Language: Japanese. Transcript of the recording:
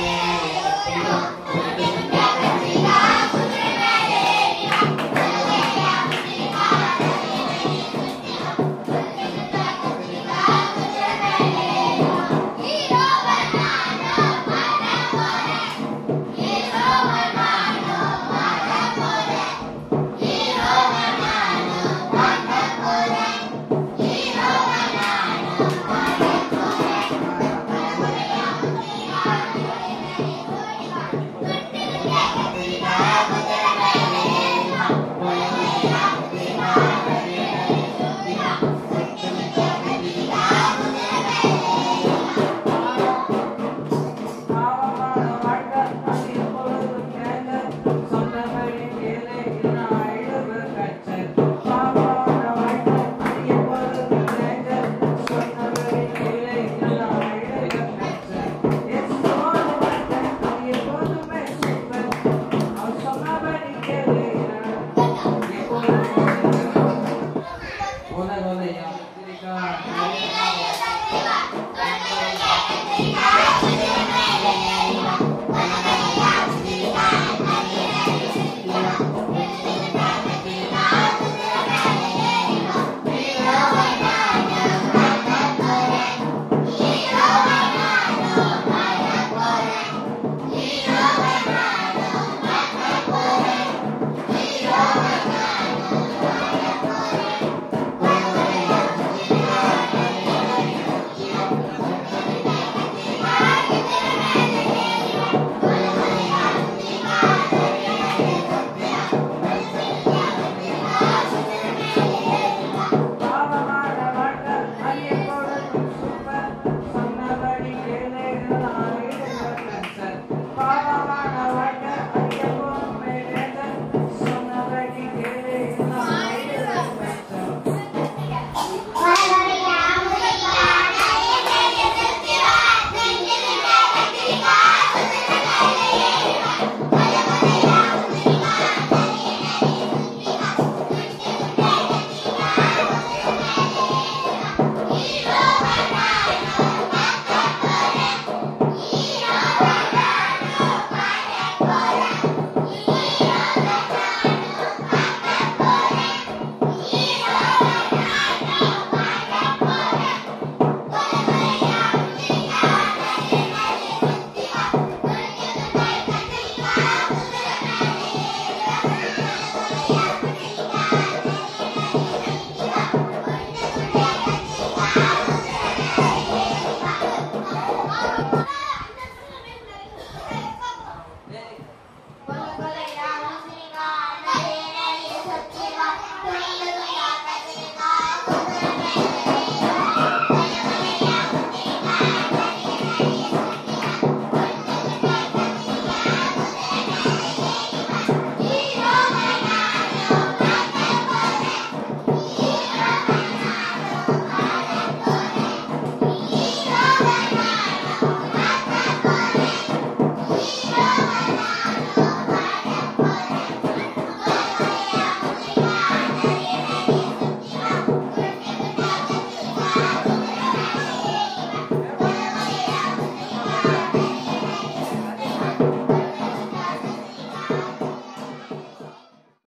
どうも。